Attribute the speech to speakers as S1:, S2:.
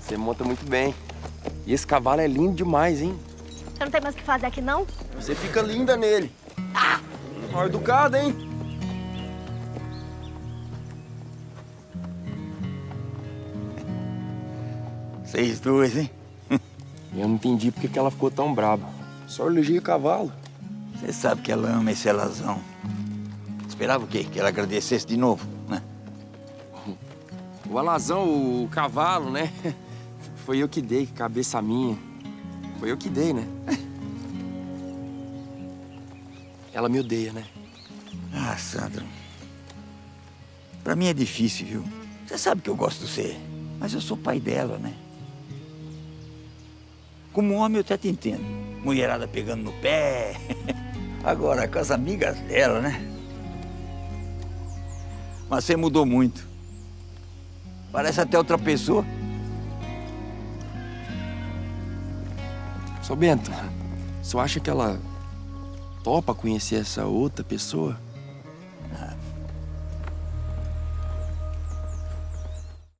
S1: Você monta muito bem. E esse cavalo é lindo demais, hein?
S2: Você não tem mais o que fazer aqui, não?
S1: Você fica linda nele. Ah! Mal educado, hein?
S3: Vocês dois, hein?
S1: Eu não entendi porque que ela ficou tão brava. Só elogia o cavalo.
S3: Você sabe que ela ama esse alazão. Esperava o quê? Que ela agradecesse de novo, né?
S1: O alazão, o cavalo, né? Foi eu que dei, cabeça minha. Foi eu que dei, né? Ela me odeia, né?
S3: Ah, Sandro. Pra mim é difícil, viu? Você sabe que eu gosto de você. Mas eu sou pai dela, né? Como homem eu até te entendo. Mulherada pegando no pé. Agora, com as amigas dela, né? Mas você mudou muito. Parece até outra pessoa.
S1: Sou Bento, você acha que ela topa conhecer essa outra pessoa?